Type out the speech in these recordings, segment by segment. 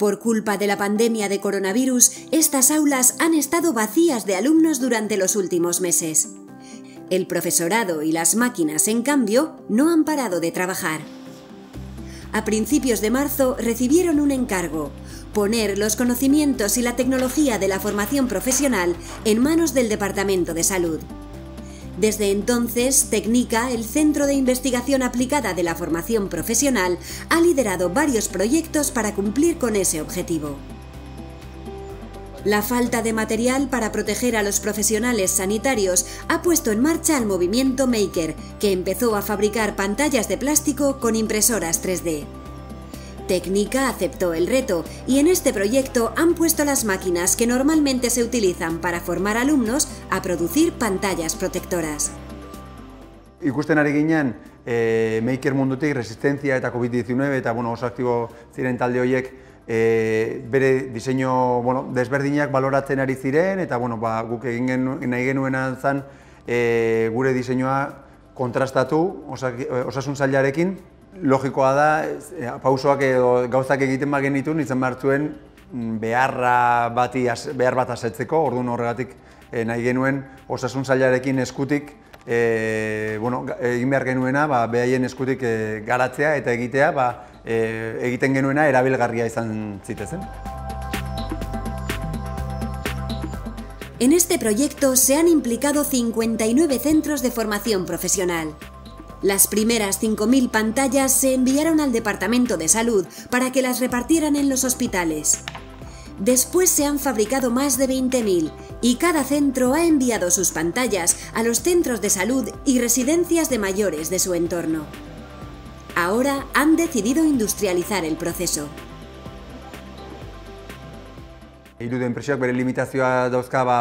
Por culpa de la pandemia de coronavirus, estas aulas han estado vacías de alumnos durante los últimos meses. El profesorado y las máquinas, en cambio, no han parado de trabajar. A principios de marzo recibieron un encargo, poner los conocimientos y la tecnología de la formación profesional en manos del Departamento de Salud. Desde entonces, Tecnica, el Centro de Investigación Aplicada de la Formación Profesional, ha liderado varios proyectos para cumplir con ese objetivo. La falta de material para proteger a los profesionales sanitarios ha puesto en marcha el movimiento Maker, que empezó a fabricar pantallas de plástico con impresoras 3D. Técnica aceptó el reto y en este proyecto han puesto las máquinas que normalmente se utilizan para formar alumnos a producir pantallas protectoras. Ikusten ari ginen, e, maker mundutik, resistentzia eta COVID-19 eta bueno, oso aktibo ziren talde horiek e, bere diseinu bueno, desberdinak baloratzen ari ziren eta bueno, ba, guk egin genu, nahi genuen zan e, gure diseinua kontrastatu osak, osasun zailarekin logikoa da, e, pausoak edo gauzak egiten bagen ditu, nintzen bartuen mm, beharra bati, behar bat asetzeko, orduan horregatik e, nahi genuen osasun zailarekin eskutik e, bueno, egin behar genuena, ba, behaien eskutik e, garatzea eta egitea, ba, e, egiten genuena erabilgarria izan zitezen. En este proyecto se han implicado 59 centros de formación profesional. Las primeras 5.000 pantallas se enviaron al Departamento de Salud para que las repartieran en los hospitales. Después se han fabricado más de 20.000 y cada centro ha enviado sus pantallas a los centros de salud y residencias de mayores de su entorno. Ahora han decidido industrializar el proceso. Irude enpresioak bere limitazioa dauzka ba,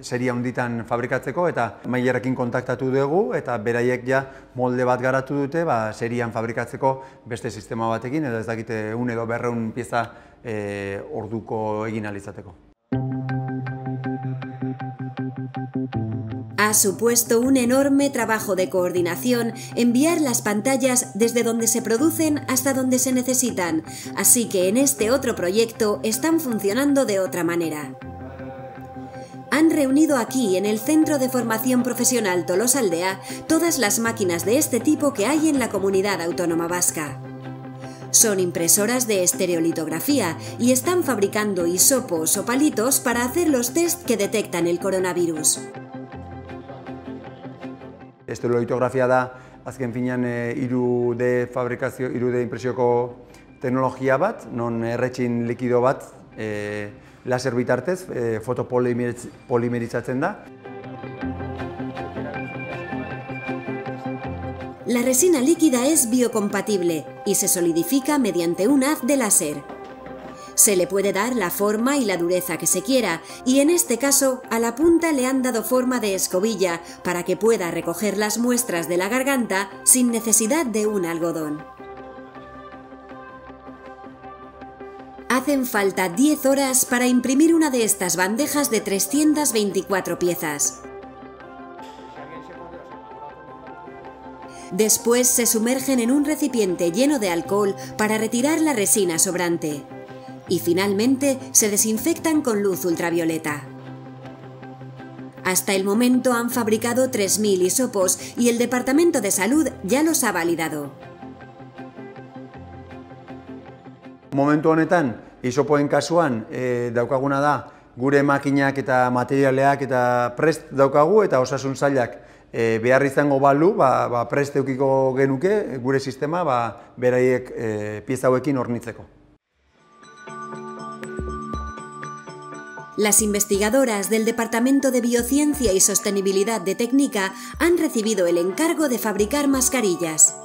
seria hunditan fabrikatzeko eta mailerekin kontaktatu dugu eta beraiek ja molde bat garatu dute ba, serian fabrikatzeko beste sistema batekin edo ez dakite un edo berreun pieza e, orduko egin alizateko. Ha supuesto un enorme trabajo de coordinación enviar las pantallas desde donde se producen hasta donde se necesitan, así que en este otro proyecto están funcionando de otra manera. Han reunido aquí, en el Centro de Formación Profesional Tolosa Aldea, todas las máquinas de este tipo que hay en la comunidad autónoma vasca. Son impresoras de estereolitografía y están fabricando hisopos o palitos para hacer los test que detectan el coronavirus. Estereolitografia da azken finean e, iru de fabrikazio, iru de impresioko teknologia bat, non erretxin likido bat e, laser bitartez e, fotopolimerizatzen da. La resina líquida es biocompatible y se solidifica mediante un haz de láser. Se le puede dar la forma y la dureza que se quiera, y en este caso a la punta le han dado forma de escobilla para que pueda recoger las muestras de la garganta sin necesidad de un algodón. Hacen falta 10 horas para imprimir una de estas bandejas de 324 piezas. Después se sumergen en un recipiente lleno de alcohol para retirar la resina sobrante y finalmente se desinfectan con luz ultravioleta. Hasta el momento han fabricado 3.000 hisopos y el Departamento de Salud ya los ha validado. Momentu honetan, isopoen kasuan e, daukaguna da gure makinak eta materialeak eta prest daukagu eta osasun zailak e, behar izango balu, ba, ba prest eukiko genuke gure sistema ba, beraiek e, pieza hauekin hornitzeko. Las investigadoras del Departamento de Biociencia y Sostenibilidad de Técnica han recibido el encargo de fabricar mascarillas.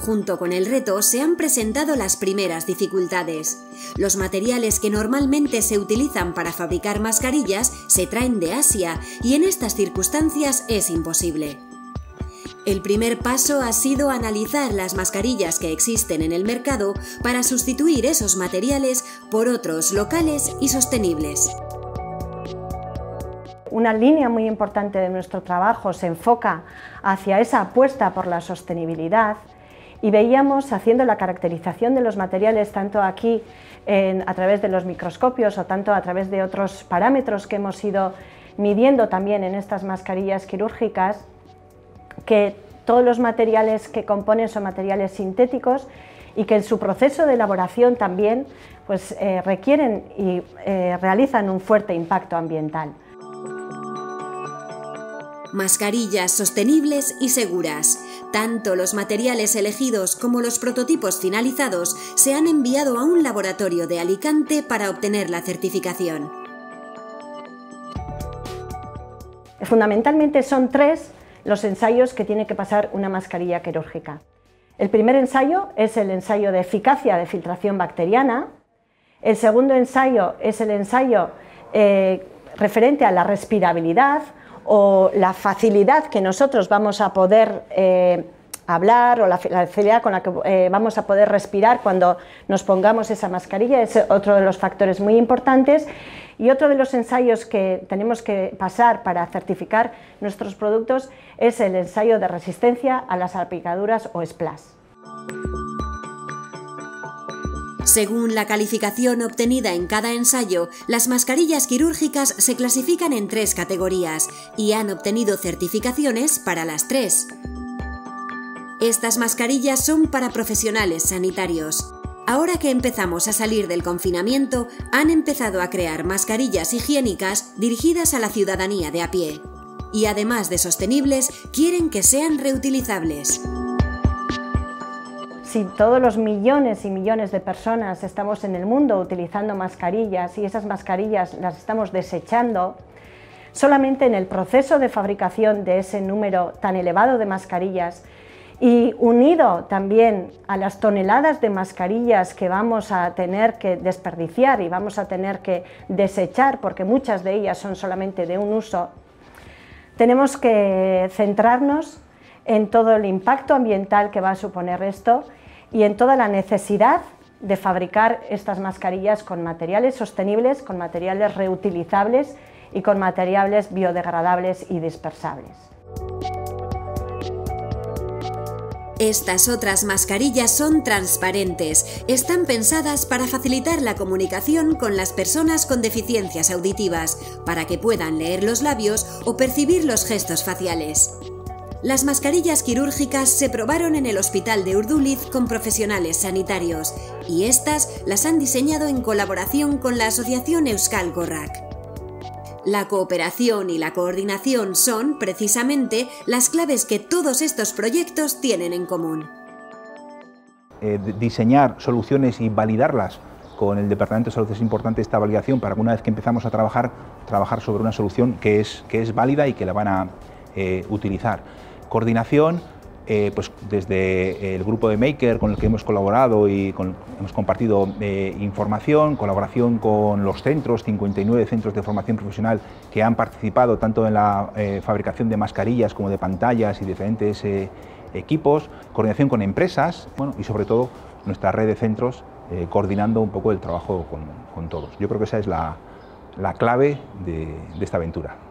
Junto con el reto se han presentado las primeras dificultades. Los materiales que normalmente se utilizan para fabricar mascarillas se traen de Asia y en estas circunstancias es imposible. El primer paso ha sido analizar las mascarillas que existen en el mercado para sustituir esos materiales por otros locales y sostenibles. Una línea muy importante de nuestro trabajo se enfoca hacia esa apuesta por la sostenibilidad y veíamos haciendo la caracterización de los materiales tanto aquí a través de los microscopios o tanto a través de otros parámetros que hemos ido midiendo también en estas mascarillas quirúrgicas, que todos los materiales que componen son materiales sintéticos y que en su proceso de elaboración también pues, eh, requieren y eh, realizan un fuerte impacto ambiental. Mascarillas sostenibles y seguras. Tanto los materiales elegidos como los prototipos finalizados se han enviado a un laboratorio de Alicante para obtener la certificación. Fundamentalmente son tres los ensayos que tiene que pasar una mascarilla quirúrgica. El primer ensayo es el ensayo de eficacia de filtración bacteriana, el segundo ensayo es el ensayo eh, referente a la respirabilidad o la facilidad que nosotros vamos a poder eh, hablar o la, facilidad con la que eh, vamos a poder respirar cuando nos pongamos esa mascarilla, es otro de los factores muy importantes. Y otro de los ensayos que tenemos que pasar para certificar nuestros productos es el ensayo de resistencia a las salpicaduras o SPLAS. Según la calificación obtenida en cada ensayo, las mascarillas quirúrgicas se clasifican en tres categorías y han obtenido certificaciones para las tres. Estas mascarillas son para profesionales sanitarios. Ahora que empezamos a salir del confinamiento, han empezado a crear mascarillas higiénicas dirigidas a la ciudadanía de a pie. Y además de sostenibles, quieren que sean reutilizables si todos los millones y millones de personas estamos en el mundo utilizando mascarillas y esas mascarillas las estamos desechando, solamente en el proceso de fabricación de ese número tan elevado de mascarillas y unido también a las toneladas de mascarillas que vamos a tener que desperdiciar y vamos a tener que desechar porque muchas de ellas son solamente de un uso, tenemos que centrarnos en todo el impacto ambiental que va a suponer esto y en toda la necesidad de fabricar estas mascarillas con materiales sostenibles, con materiales reutilizables y con materiales biodegradables y dispersables. Estas otras mascarillas son transparentes. Están pensadas para facilitar la comunicación con las personas con deficiencias auditivas, para que puedan leer los labios o percibir los gestos faciales. Las mascarillas quirúrgicas se probaron en el hospital de Urduliz con profesionales sanitarios y estas las han diseñado en colaboración con la asociación Euskal Gorrak. La cooperación y la coordinación son, precisamente, las claves que todos estos proyectos tienen en común. Eh, diseñar soluciones y validarlas con el Departamento de Salud es importante esta validación para que una vez que empezamos a trabajar, trabajar sobre una solución que es, que es válida y que la van a eh, utilizar. Coordinación, eh, pues desde el grupo de Maker con el que hemos colaborado y hemos compartido eh, información, colaboración con los centros, 59 centros de formación profesional que han participado tanto en la eh, fabricación de mascarillas como de pantallas y diferentes equipos, coordinación con empresas bueno, y sobre todo nuestra red de centros coordinando un poco el trabajo con, todos. Yo creo que esa es la, clave de esta aventura.